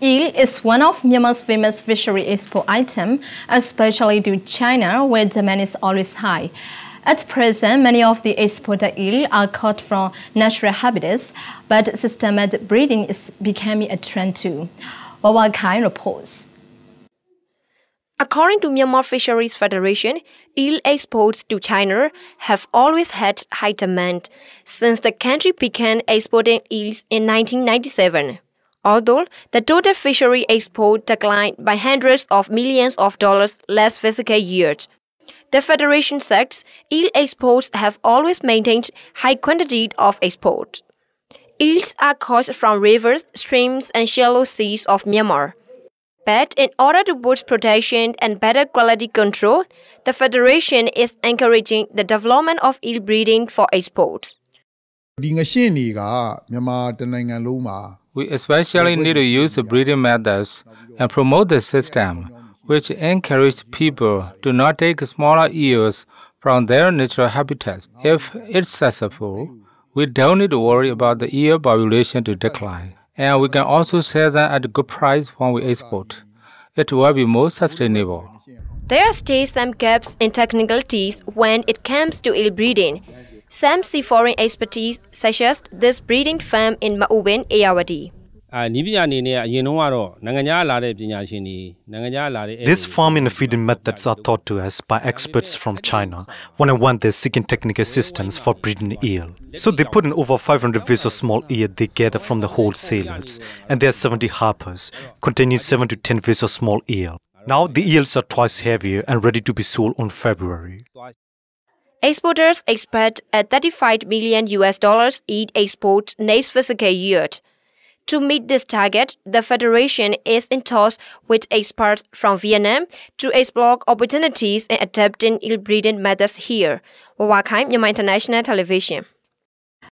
Eel is one of Myanmar's famous fishery export items, especially to China, where demand is always high. At present, many of the exported eel are caught from natural habitats, but systematic breeding is becoming a trend too. Wawa Kai reports. According to Myanmar Fisheries Federation, eel exports to China have always had high demand since the country began exporting eels in 1997 although the total fishery export declined by hundreds of millions of dollars last fiscal year. The Federation says eel exports have always maintained high quantity of export. Eels are caught from rivers, streams, and shallow seas of Myanmar. But in order to boost protection and better quality control, the Federation is encouraging the development of eel breeding for exports. ဒီငရှင်းတွေကမြန်မာတနိုင်ငံလုံးမှာ We especially need to use the breeding methods and promote the system, which encourage people to not take smaller eels from their natural habitats. If it's successful, we don't need to worry about the eel population to decline, and we can also sell them at a good price when we export. It will be more sustainable. There are still some gaps in technicalities when it comes to eel breeding. Sam's Foreign Expertise suggests this breeding farm in Maubin, Ayeyarwady. This farming and feeding methods are taught to us by experts from China one I one they seeking technical assistance for breeding eel. So they put in over 500 fish of small eel they gather from the wholesalers, and there are 70 hapas containing 7 to 10 fish of small eel. Now the eels are twice heavier and ready to be sold on February. Exporters expect a 35 million US dollars each export next fiscal year. To meet this target, the Federation is in talks with experts from Vietnam to explore opportunities in adapting eel breeding methods here. Myanmar International Television.